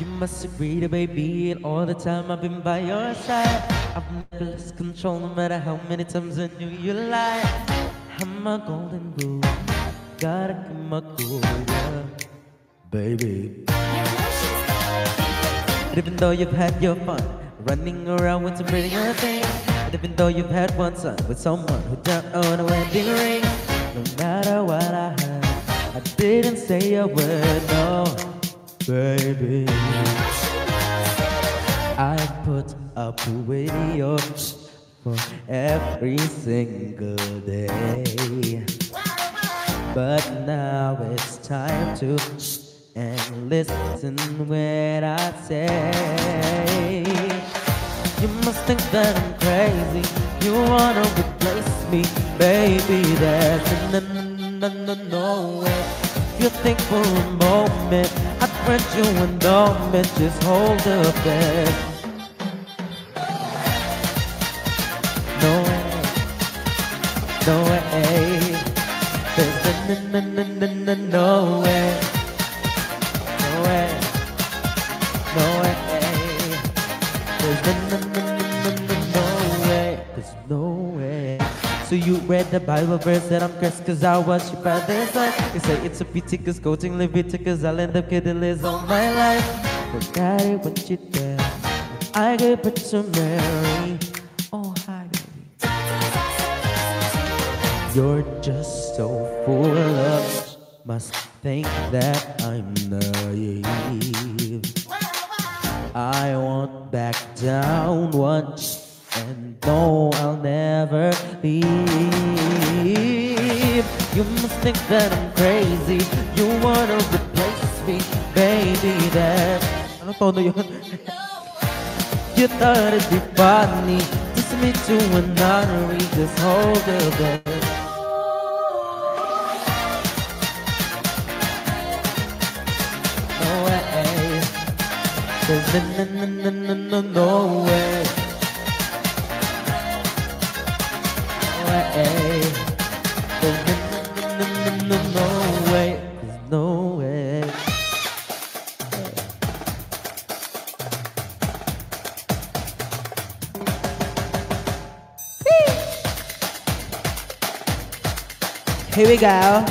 You must agree to baby all the time I've been by your side. I've never lost control no matter how many times I knew you lied. I'm a golden rule Gotta keep my cool, yeah, baby. And even though you've had your fun Running around with some pretty good things even though you've had one son With someone who don't own a wedding ring No matter what I heard I didn't say a word, no baby. I put up with you for every single day. But now it's time to and listen when I say. You must think that I'm crazy. You wanna replace me, baby? There's no, no, no, no way. You think for a moment I'd grant you endowment, just hold the bed. No way, no way. There's no, no, no, no, no, no way, So you read the Bible verse that I'm cursed cause I was your father's son You say it's a pity cause coaching Leviticus I'll end up getting lives all my life. Forgot it what you did I could put to Mary Oh hi baby. You're just so full of Must think that I'm naive. I won't back down once and no, I'll never leave. You must think that I'm crazy. You wanna replace me, baby. That ano tono yun? you thought it'd be funny. Kiss me to a nunnery, just hold the bed. No way. There's no, no, no, no, no, no way. Way. No, no, no, no, way. No way. Here we go.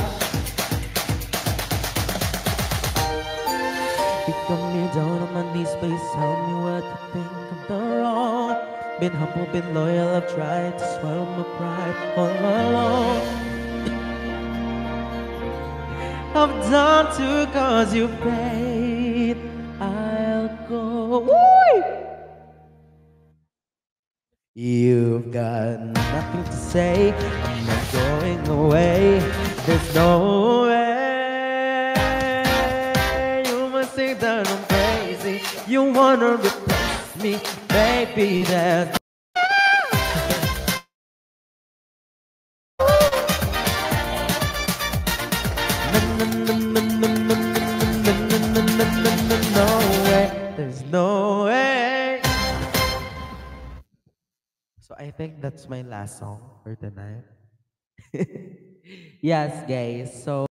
You got me down on my knees, please tell me what you think done wrong. Been humble, been loyal, I've tried to swallow my pride all along. I've done to cause you pain. I'll go. Woo! You've got nothing to say. I'm not going away. There's no way. You must think that I'm crazy. You wanna replace me, Maybe There's no way. So I think that's my last song for tonight. yes, guys. So